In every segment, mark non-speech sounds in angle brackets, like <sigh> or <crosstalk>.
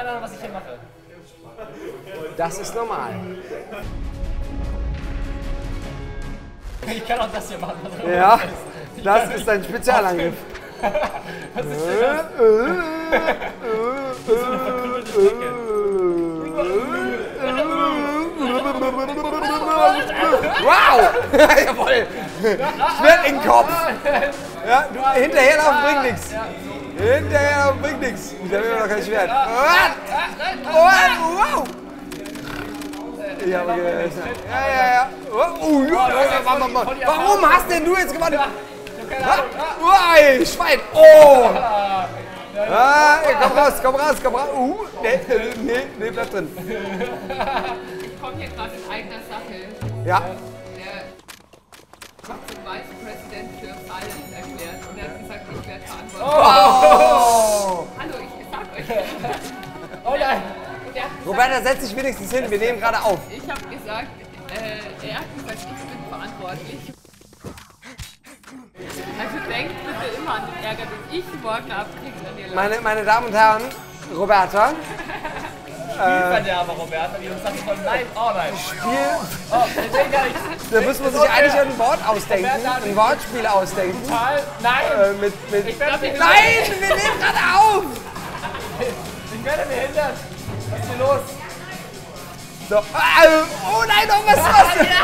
keine Ahnung, was ich hier mache. Das ist normal. Ich kann auch das hier machen. Also Ja, das ist ein Spezialangriff. <laughs> Was ist denn das? So eine verkrüppelte Strecke. Wow! <laughs> Jawohl! Schwert in den Kopf! Ja, du, hinterherlaufen bringt nichts. Hinterherlaufen bringt nichts. Ich habe immer noch kein Schwert. Wow! Ich habe ge- Ja, ja, ja. Oh, oh, ja, ja, ja, ja. Warum hast denn du jetzt gewonnen? Uai, Schwein! Oh! <laughs> Ah, komm raus, komm raus, komm raus. Uh, nee, nee, nee, bleib drin. <laughs> Ich komme hier gerade in eigener Sache. Ja, Oh. Hallo, ich sag euch. Oh nein! Er Roberta, setz dich wenigstens hin, wir nehmen gerade auf. ich habe gesagt, äh, er hat gesagt, ich bin verantwortlich. Also denkt bitte immer an den Ärger, den ich morgen abkriege. Meine, meine Damen und Herren, Roberta, Spielverderber, Roberta, die uns sagt von nein, oh nein. Spiel, Oh, ich denke gar nicht. da muss man sich eigentlich ein Wort ausdenken, ein Wortspiel ausdenken. Total, nein! Äh, mit, mit Ich werde mich Nein, wir nehmen gerade auf! Ich werde behindert! Was ist hier los? So. Ah, Oh nein, oh, was ist das?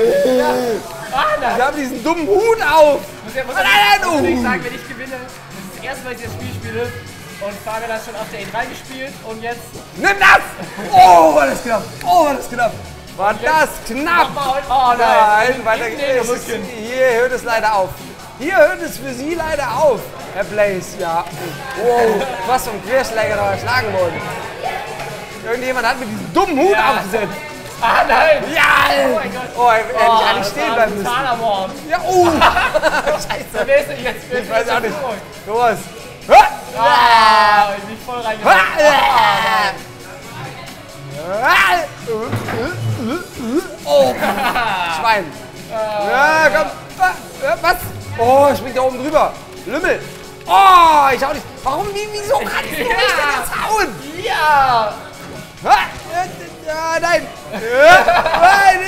<laughs> Ah, nein! Ich habe diesen dummen Hut auf! Muss ja, muss Nein, ja, nein, ja nicht oh. sagen, wenn ich gewinne, das ist das erste Mal, dass ich das Spiel spiele. Und Fabian hat schon auf der E3 gespielt und jetzt Nimm das! Oh, war das knapp! Oh, war das knapp! War das knapp! Oh nein! Nein, weiter geht's. Hier hört es leider auf. Hier hört es für Sie leider auf, Herr Blaze. Ja. Wow, was für ein Querschläger da schlagen worden. Irgendjemand hat mir diesen dummen Hut Ja. aufgesetzt. Ah nein! Ja! Oh mein Gott! Oh, er hätte ich Oh, eigentlich stehen bleiben ein müssen. Mord. Ja, oh! <laughs> <laughs> Scheiße. Jetzt? Wer ist Ich weiß jetzt auch nicht. zurück? Ah, ich bin voll reingegangen. Oh, Schwein. Ja, komm. Ah, Was? Oh, ich spring da oben drüber. Lümmel. Oh, ich hau dich. Warum? Wie, wieso kannst du mich denn jetzt hauen? Ja! Ah, ja, nein. Ja, nein.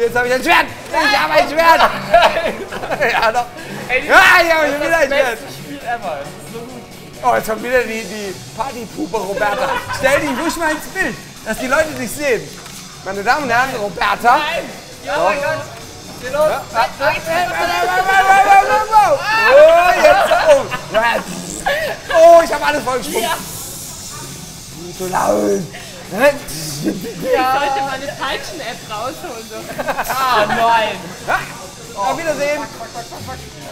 Jetzt habe ich ein Schwert. Ich habe ein Schwert. <laughs> Ja, doch. Ey, die- Ja, ich habe wieder ein Schwert. Ever. Das ist so gut. Oh, jetzt kommt wieder die, die Partypuppe Roberta. Stell dich ruhig mal ins Bild, dass die Leute dich sehen. Meine Damen und Herren, Roberta. Nein! Ja, oh mein Gott! Oh, jetzt. Oh, oh ich habe alles vollgesprungen. So laut. Ich sollte meine Peitschen-App rausholen. So. Ah, nein! Auf Wiedersehen.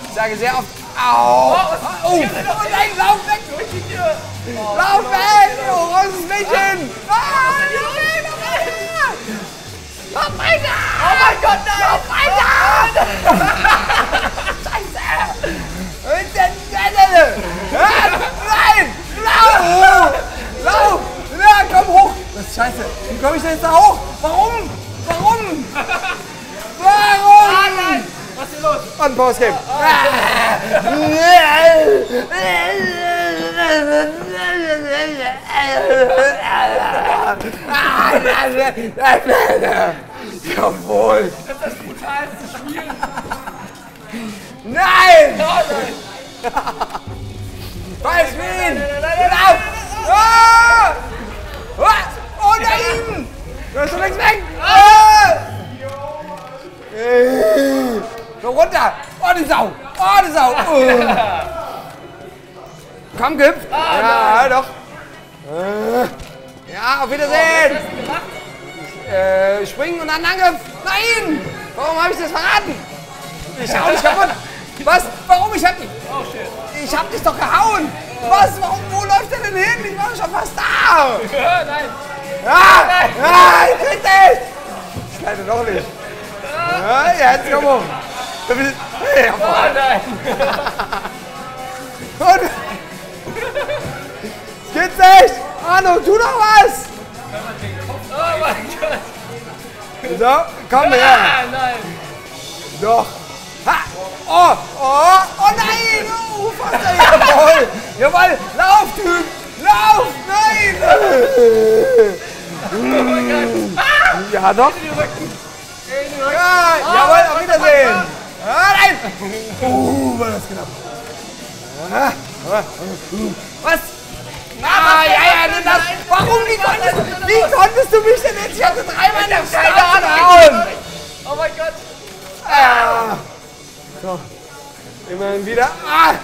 Ich sage sehr oft. Au. Oh, oh nein, lauf weg. Durch die Tür! Lauf weg. Oh, großes Mädchen. Ah, lauf weg, lauf weiter. Oh mein Gott, nein! Lauf weiter. <laughs> Scheiße. Nein. Lauf. Lauf. Ja, komm hoch. Das ist scheiße. Wie komme ich denn jetzt da hoch? Warum? Warum? <laughs> Warum? Was ist hier los? Und Postgame. Jawohl. Das ist das brutalste Spiel. Nein! Oh nein! Falsch Wien! Genau! Ah! Ah! Oh nein! Du hast so links weg! Oh! Äh. So runter! Oh, die Sau! Oh, die Sau! Oh. Komm, gehüpft! Ja, doch! Äh. Ja, auf Wiedersehen! Äh, springen und dann Angriff! Nein! Warum habe ich das verraten? Ich hau dich kaputt! Was? Warum? Ich hab dich. Oh shit. Ich hab dich doch gehauen! Was? Warum? Wo läuft der denn hin? Ich war schon fast da! Ja, nein! Ah! Ah, ich krieg dich! Ich leider noch nicht. Ja, jetzt komm hoch. Du bist- Ja, Oh nein! <laughs> und geht's nicht! Arno, tu doch was! Oh mein Gott! So, komm her! Ah, nein! Doch! Ha! Oh! Oh! Oh nein! Oh, fast da! Jawohl! Jawohl! Lauf, Typ! Lauf! Ja, doch. In den Rücken. In den Rücken. Ja, jawohl, auf Wiedersehen. Ah. Uh, war das knapp. Ah, ah, uh, Was? Ah, ja, ja, nimm das. Warum? Wie konntest, wie konntest du mich denn jetzt? Ich hatte dreimal in der Scheide anhauen. Oh mein Gott. Ah. So, immerhin wieder. Ah.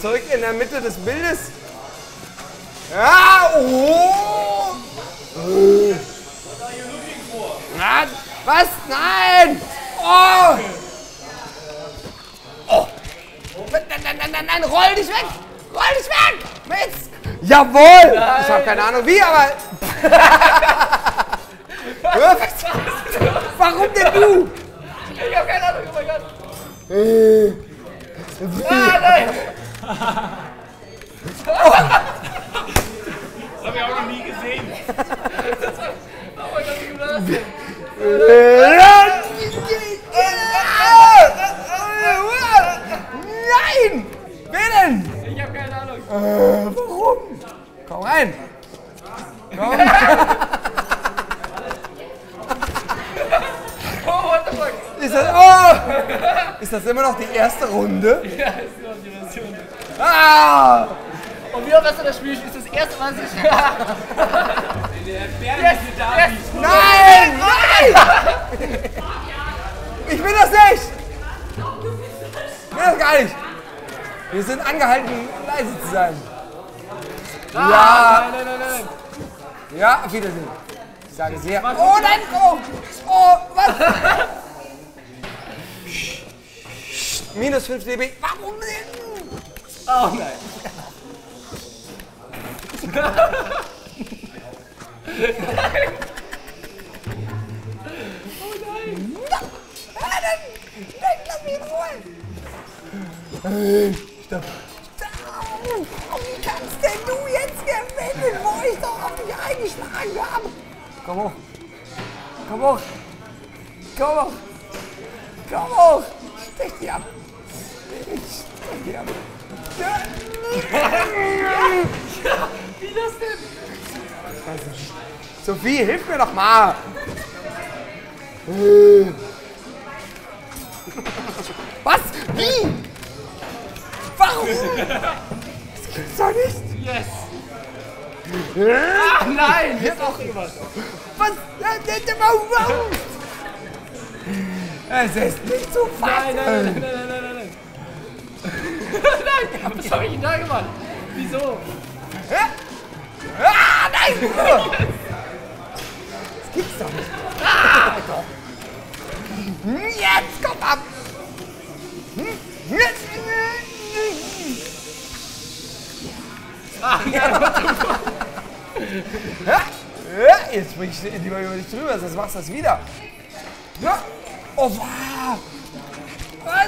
Zurück in der Mitte des Bildes. Ja, oh. Na, was? Nein! Oh! Oh! Nein, nein, nein, nein, nein, roll dich weg! Roll dich weg! Mist! Jawohl! Ich habe keine Ahnung wie, aber. <laughs> Warum denn du? Ich hab keine Ahnung. Oh mein Gott. Äh, Ah, nein. Hab ich auch noch nie gesehen. <laughs> Oh mein Gott, wie war das denn? Nein! Wer denn? Ich hab keine Ahnung. Äh, warum? Komm rein! Komm! Oh, what the fuck? Ist das, oh! Ist das immer noch die erste Runde? Ja, ist noch die Version. Ah! Und wie oft hast du das Spiel? Ist das erste Mal, dass ich... <laughs> yes, yes. Nein! Nein! Ich will das nicht! Ich will das gar nicht! Wir sind angehalten, leise zu sein. Ja, Nein, nein, nein, nein. ja, auf Wiedersehen. Ich sage sehr. Oh nein! Oh! Oh, was? <laughs> Minus 5 dB. Warum denn? Oh nein. Nein, nein, lass mich in Ruhe! Stopp. Stopp! Wie kannst denn du jetzt gewinnen, wo ich doch auf dich eingeschlagen habe? Komm hoch. Komm hoch. Komm hoch. Komm hoch. Stech die ab. Stech die ab. <laughs> Wie das denn? Sophie, hilf mir doch mal. <laughs> Was? Wie? Warum? <laughs> Das gibt's doch nicht. Yes. Ah, nein. Jetzt auch irgendwas. Was? Warum? Es ist nicht zu Nein, nein, nein, fassen. nein, nein, nein, nein, nein. <laughs> nein, was hab ich denn da gemacht? Wieso? Ah, nein! <laughs> Das gibt's doch nicht. Ah. Jetzt komm ab! <laughs> Jetzt! Ah, ja. Jetzt spring ich lieber über dich drüber, sonst machst du das wieder. Ja. Oh, wow! Was?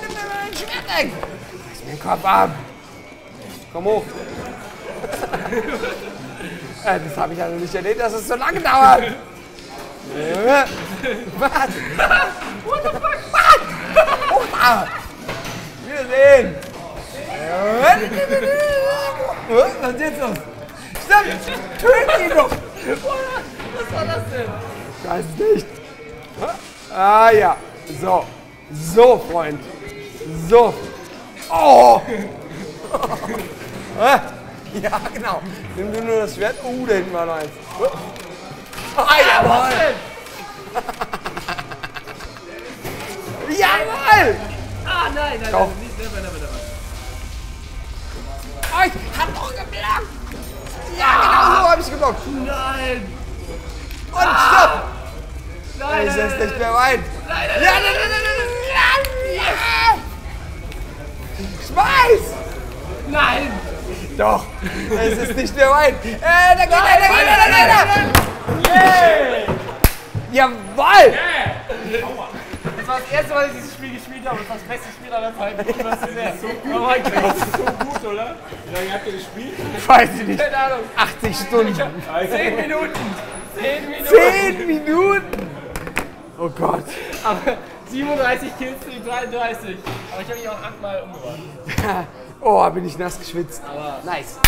Nimm mir mein Schwert weg! Lass mir den Kopf ab! Komm hoch! <laughs> Äh, das habe ich ja noch nicht erlebt, dass es so lange dauert! Äh, Was? What the fuck? Oh, ah. Wiedersehen! Äh, Was ist jetzt los? Stopp! Töt ihn doch! Was war das denn? Ich weiß es nicht. Ah ja. So. So, Freund. So. Oh. <laughs> Ah, ja, genau. Nimm du nur das Schwert. Oh, da hinten war noch eins. Ah, jawohl. <laughs> Jawohl. Ah, nein, nein, nein, nicht, never, never, never. Oh, ich hab doch geblockt. Ja, genau so habe ich geblockt. Nein, Und stopp. Nein, Es nein, ist nein, nicht mehr weit. nein, Ja, nein, ja, ja, ja, ja, ja. Schmeiß! nein. Doch, es ist nicht mehr weit. Äh, da geht er, da geht er, da geht er. Jawoll! Das war das erste Mal, dass ich dieses Spiel gespielt habe. Das war das beste Spiel aller Zeiten. Nicht mehr. <laughs> Oh mein Gott. So gut, oder? Wie lange habt ihr gespielt? Weiß ich nicht. Keine Ahnung. 80 Stunden. Zehn Minuten. Zehn Minuten. 10 Minuten. Oh Gott. Aber 37 Kills zu 33. Aber ich habe mich auch achtmal umgebracht. <laughs> Oh, bin ich nass geschwitzt. Aber Nice.